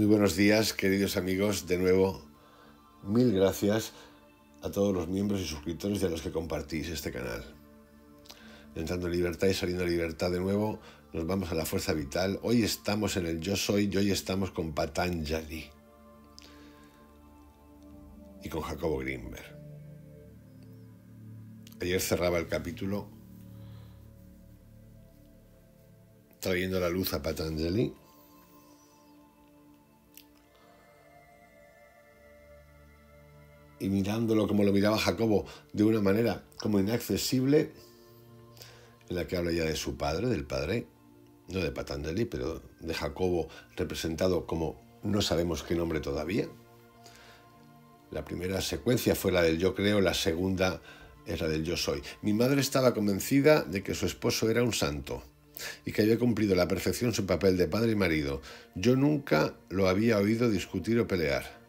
Muy buenos días, queridos amigos. De nuevo, mil gracias a todos los miembros y suscriptores de los que compartís este canal. Entrando en libertad y saliendo en libertad de nuevo, nos vamos a la fuerza vital. Hoy estamos en el Yo Soy y hoy estamos con Patanjali y con Jacobo Greenberg. Ayer cerraba el capítulo trayendo la luz a Patanjali y mirándolo como lo miraba Jacobo de una manera como inaccesible, en la que habla ya de su padre, del padre, no de Patanjali, pero de Jacobo representado como no sabemos qué nombre todavía. La primera secuencia fue la del yo creo, la segunda es la del yo soy. Mi madre estaba convencida de que su esposo era un santo y que había cumplido a la perfección su papel de padre y marido. Yo nunca lo había oído discutir o pelear.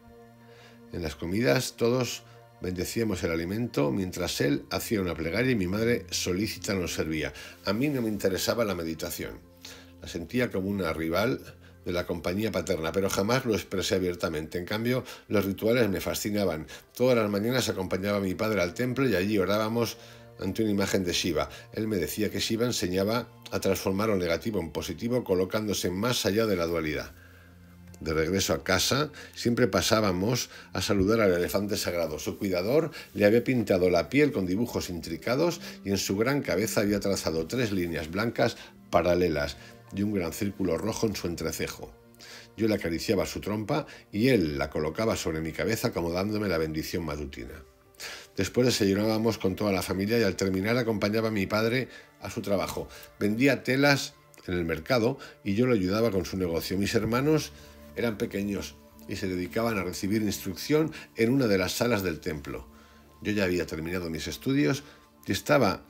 En las comidas todos bendecíamos el alimento mientras él hacía una plegaria y mi madre solícita nos servía. A mí no me interesaba la meditación. La sentía como una rival de la compañía paterna, pero jamás lo expresé abiertamente. En cambio, los rituales me fascinaban. Todas las mañanas acompañaba a mi padre al templo y allí orábamos ante una imagen de Shiva. Él me decía que Shiva enseñaba a transformar lo negativo en positivo colocándose más allá de la dualidad de regreso a casa, siempre pasábamos a saludar al elefante sagrado. Su cuidador le había pintado la piel con dibujos intricados y en su gran cabeza había trazado tres líneas blancas paralelas y un gran círculo rojo en su entrecejo. Yo le acariciaba su trompa y él la colocaba sobre mi cabeza como dándome la bendición matutina. Después desayunábamos con toda la familia y al terminar acompañaba a mi padre a su trabajo. Vendía telas en el mercado y yo lo ayudaba con su negocio. Mis hermanos eran pequeños y se dedicaban a recibir instrucción en una de las salas del templo. Yo ya había terminado mis estudios y estaba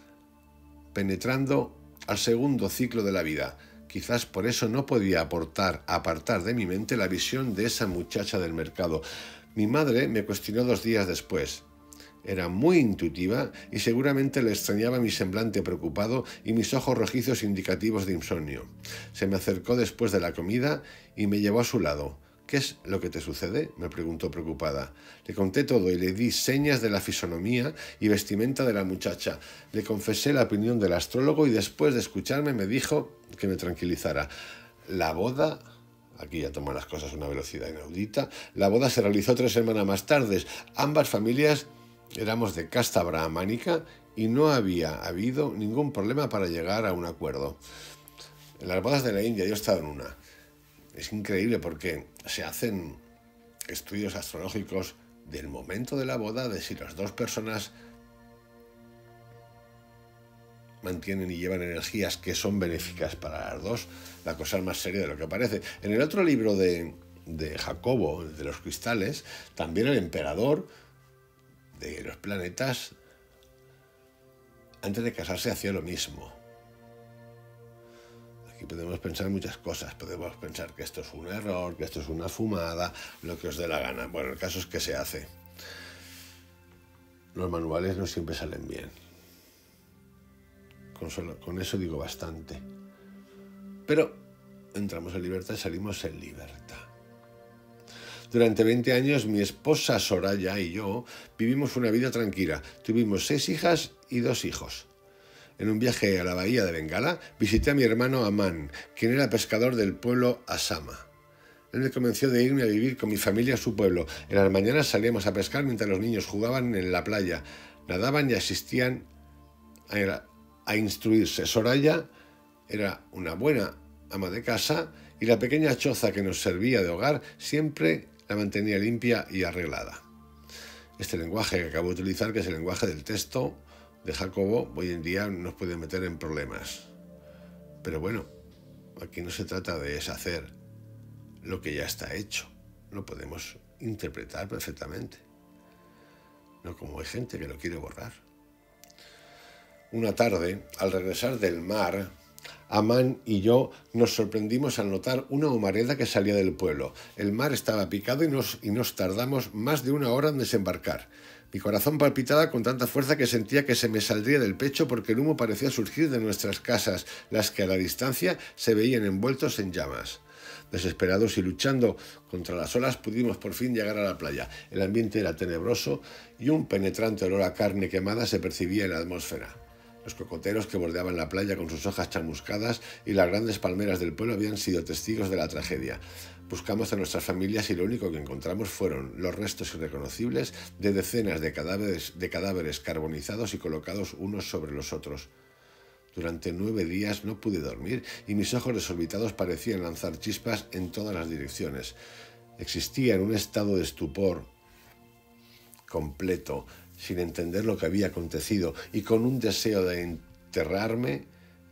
penetrando al segundo ciclo de la vida. Quizás por eso no podía aportar, apartar de mi mente la visión de esa muchacha del mercado. Mi madre me cuestionó dos días después. Era muy intuitiva y seguramente le extrañaba mi semblante preocupado y mis ojos rojizos indicativos de insomnio. Se me acercó después de la comida y me llevó a su lado. ¿Qué es lo que te sucede? me preguntó preocupada. Le conté todo y le di señas de la fisonomía y vestimenta de la muchacha. Le confesé la opinión del astrólogo y después de escucharme me dijo que me tranquilizara. La boda aquí ya toman las cosas a una velocidad inaudita. La boda se realizó tres semanas más tarde. Ambas familias Éramos de casta brahmánica y no había habido ningún problema para llegar a un acuerdo. En las bodas de la India yo he estado en una. Es increíble porque se hacen estudios astrológicos del momento de la boda, de si las dos personas mantienen y llevan energías que son benéficas para las dos, la cosa es más seria de lo que parece. En el otro libro de, de Jacobo, de los cristales, también el emperador de los planetas, antes de casarse hacía lo mismo. Aquí podemos pensar muchas cosas, podemos pensar que esto es un error, que esto es una fumada, lo que os dé la gana. Bueno, el caso es que se hace. Los manuales no siempre salen bien. Con, con eso digo bastante. Pero entramos en libertad y salimos en libertad. Durante 20 años mi esposa Soraya y yo vivimos una vida tranquila. Tuvimos seis hijas y dos hijos. En un viaje a la bahía de Bengala visité a mi hermano Aman, quien era pescador del pueblo Asama. Él me convenció de irme a vivir con mi familia a su pueblo. En las mañanas salíamos a pescar mientras los niños jugaban en la playa, nadaban y asistían a instruirse. Soraya era una buena ama de casa y la pequeña choza que nos servía de hogar siempre la mantenía limpia y arreglada. Este lenguaje que acabo de utilizar, que es el lenguaje del texto de Jacobo, hoy en día nos puede meter en problemas. Pero bueno, aquí no se trata de deshacer lo que ya está hecho. Lo podemos interpretar perfectamente. No como hay gente que lo quiere borrar. Una tarde, al regresar del mar, Amán y yo nos sorprendimos al notar una humareda que salía del pueblo. El mar estaba picado y nos, tardamos más de una hora en desembarcar. Mi corazón palpitaba con tanta fuerza que sentía que se me saldría del pecho porque el humo parecía surgir de nuestras casas, las que a la distancia se veían envueltos en llamas. Desesperados y luchando contra las olas pudimos por fin llegar a la playa. El ambiente era tenebroso y un penetrante olor a carne quemada se percibía en la atmósfera. Los cocoteros que bordeaban la playa con sus hojas chamuscadas y las grandes palmeras del pueblo habían sido testigos de la tragedia. Buscamos a nuestras familias y lo único que encontramos fueron los restos irreconocibles de decenas de cadáveres, de cadáveres carbonizados y colocados unos sobre los otros. Durante nueve días no pude dormir y mis ojos desorbitados parecían lanzar chispas en todas las direcciones. Existía en un estado de estupor completo, sin entender lo que había acontecido y con un deseo de enterrarme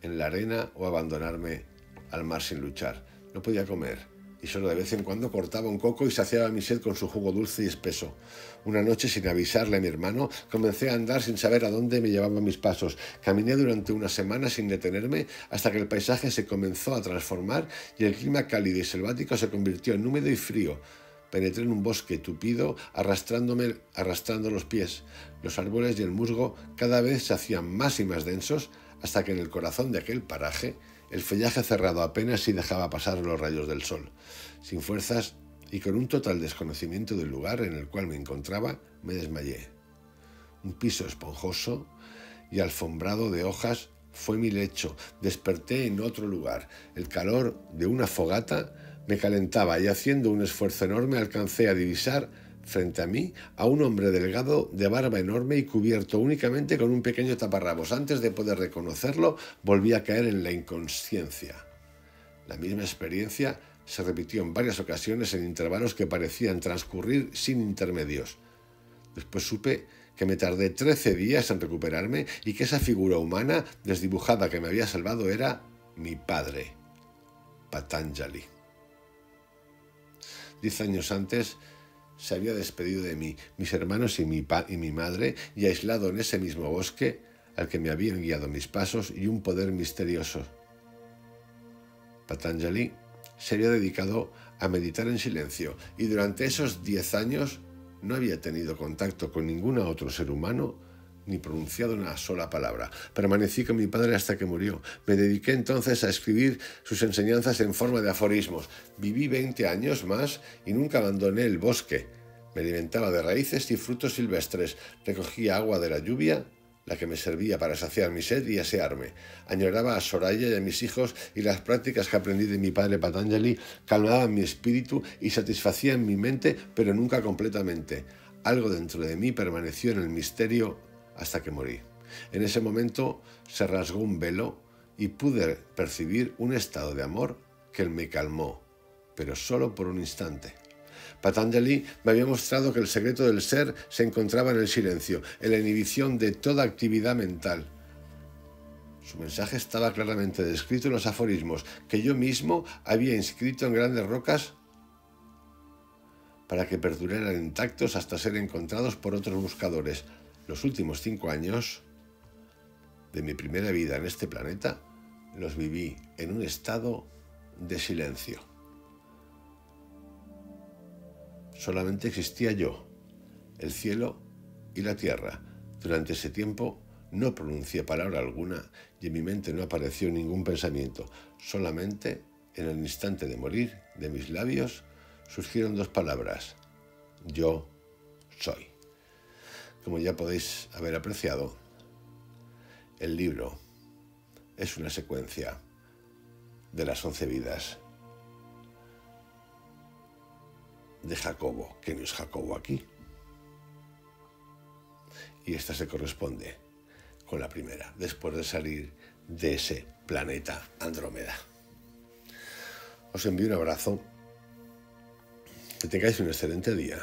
en la arena o abandonarme al mar sin luchar. No podía comer y solo de vez en cuando cortaba un coco y saciaba mi sed con su jugo dulce y espeso. Una noche, sin avisarle a mi hermano, comencé a andar sin saber a dónde me llevaban mis pasos. Caminé durante una semana sin detenerme hasta que el paisaje se comenzó a transformar y el clima cálido y selvático se convirtió en húmedo y frío. Penetré en un bosque tupido, arrastrándome, arrastrando los pies. Los árboles y el musgo cada vez se hacían más y más densos hasta que en el corazón de aquel paraje el follaje cerrado apenas si dejaba pasar los rayos del sol. Sin fuerzas y con un total desconocimiento del lugar en el cual me encontraba, me desmayé. Un piso esponjoso y alfombrado de hojas fue mi lecho. Desperté en otro lugar. El calor de una fogata me calentaba y haciendo un esfuerzo enorme alcancé a divisar frente a mí a un hombre delgado de barba enorme y cubierto únicamente con un pequeño taparrabos. Antes de poder reconocerlo, volví a caer en la inconsciencia. La misma experiencia se repitió en varias ocasiones en intervalos que parecían transcurrir sin intermedios. Después supe que me tardé 13 días en recuperarme y que esa figura humana desdibujada que me había salvado era mi padre, Patanjali. Diez años antes se había despedido de mí, mis hermanos y mi, y mi madre, y aislado en ese mismo bosque al que me habían guiado mis pasos y un poder misterioso. Patanjali se había dedicado a meditar en silencio y durante esos diez años no había tenido contacto con ningún otro ser humano ni pronunciado una sola palabra. Permanecí con mi padre hasta que murió. Me dediqué entonces a escribir sus enseñanzas en forma de aforismos. Viví 20 años más y nunca abandoné el bosque. Me alimentaba de raíces y frutos silvestres. Recogía agua de la lluvia, la que me servía para saciar mi sed y asearme. Añoraba a Soraya y a mis hijos y las prácticas que aprendí de mi padre Patanjali calmaban mi espíritu y satisfacían mi mente, pero nunca completamente. Algo dentro de mí permaneció en el misterio hasta que morí. En ese momento se rasgó un velo y pude percibir un estado de amor que me calmó, pero solo por un instante. Patanjali me había mostrado que el secreto del ser se encontraba en el silencio, en la inhibición de toda actividad mental. Su mensaje estaba claramente descrito en los aforismos que yo mismo había inscrito en grandes rocas para que perduraran intactos hasta ser encontrados por otros buscadores, los últimos cinco años de mi primera vida en este planeta los viví en un estado de silencio. Solamente existía yo, el cielo y la tierra. Durante ese tiempo no pronuncié palabra alguna y en mi mente no apareció ningún pensamiento. Solamente en el instante de morir de mis labios surgieron dos palabras. Yo soy. Como ya podéis haber apreciado, el libro es una secuencia de las once vidas de Jacobo, que no es Jacobo aquí. Y esta se corresponde con la primera, después de salir de ese planeta Andrómeda. Os envío un abrazo, que tengáis un excelente día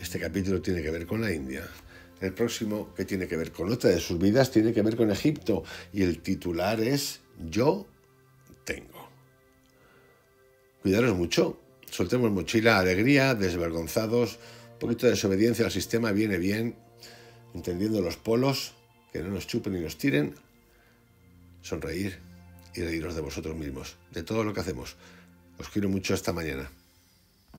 este capítulo tiene que ver con la India. El próximo, que tiene que ver con otra de sus vidas, tiene que ver con Egipto. Y el titular es Yo tengo. Cuidaros mucho. Soltemos mochila, alegría, desvergonzados. Un poquito de desobediencia al sistema viene bien. Entendiendo los polos, que no nos chupen ni nos tiren. Sonreír y reíros de vosotros mismos, de todo lo que hacemos. Os quiero mucho esta mañana.